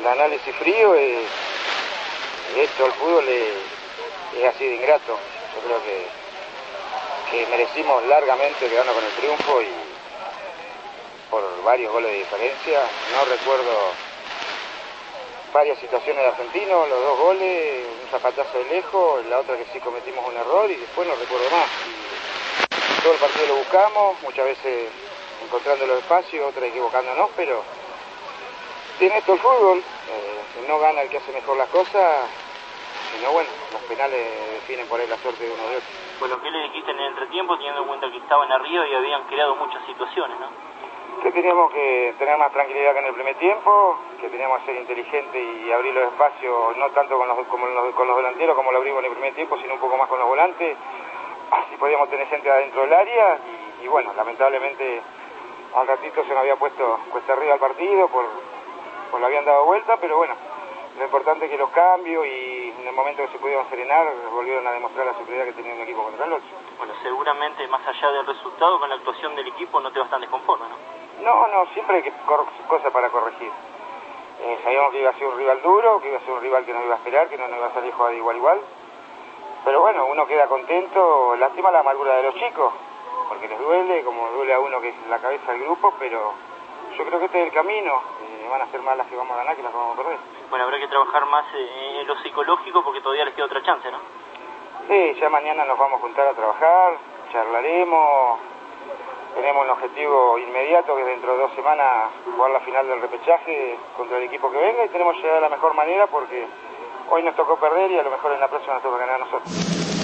el análisis frío es, esto, el fútbol es, es así de ingrato. Yo creo que, que merecimos largamente quedarnos con el triunfo y por varios goles de diferencia. No recuerdo varias situaciones de Argentino, los dos goles, un zapatazo de lejos, la otra que sí cometimos un error y después no recuerdo más. Y todo el partido lo buscamos, muchas veces encontrando los espacios, otras equivocándonos, pero tiene esto el fútbol, eh, no gana el que hace mejor las cosas, sino bueno, los penales definen por ahí la suerte de uno de otro. Bueno, ¿qué le dijiste en el entretiempo teniendo en cuenta que estaban arriba y habían creado muchas situaciones, no? Que teníamos que tener más tranquilidad que en el primer tiempo, que teníamos que ser inteligentes y abrir los espacios, no tanto con los, como los, con los delanteros como lo abrimos en el primer tiempo, sino un poco más con los volantes, así podíamos tener gente adentro del área y, y bueno, lamentablemente al ratito se nos había puesto cuesta arriba el partido, por, lo habían dado vuelta, pero bueno, lo importante es que los cambios y en el momento que se pudieron serenar volvieron a demostrar la superioridad que tenía un equipo contra el otro. Bueno, seguramente más allá del resultado, con la actuación del equipo no te vas tan desconforme, ¿no? No, no, siempre hay que cosas para corregir. Eh, sabíamos que iba a ser un rival duro, que iba a ser un rival que no iba a esperar, que no nos iba a salir jugar igual igual. Pero bueno, uno queda contento, lástima la amargura de los chicos, porque les duele, como duele a uno que es la cabeza del grupo, pero yo creo que este es el camino. Eh, van a ser más las que vamos a ganar que las que vamos a perder. Bueno, habrá que trabajar más eh, en lo psicológico porque todavía les queda otra chance, ¿no? Sí, ya mañana nos vamos a juntar a trabajar, charlaremos, tenemos un objetivo inmediato que dentro de dos semanas jugar la final del repechaje contra el equipo que venga y tenemos que llegar de la mejor manera porque hoy nos tocó perder y a lo mejor en la próxima nos toca ganar a nosotros.